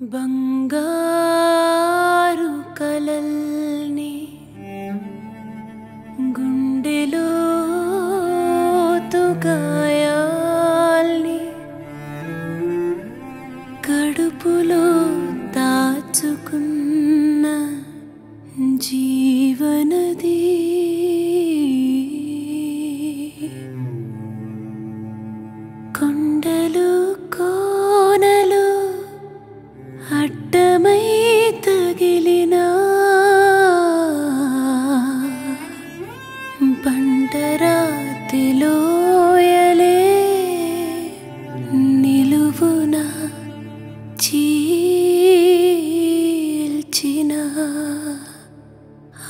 బంగారు కలల్ని గుండెలో గాయాల్ని కడుపులో దాచుకున్న బండరాతిలోయలే నిలువున చీల్చిన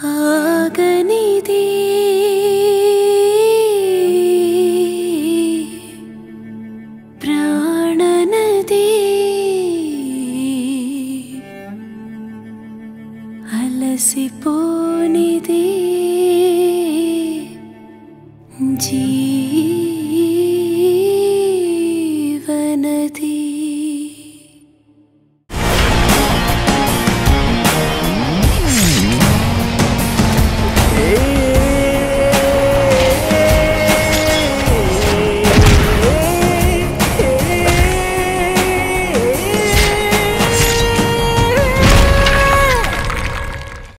ఆగనిది. ప్రాణనది. అలసిపోనిది. जीवनति।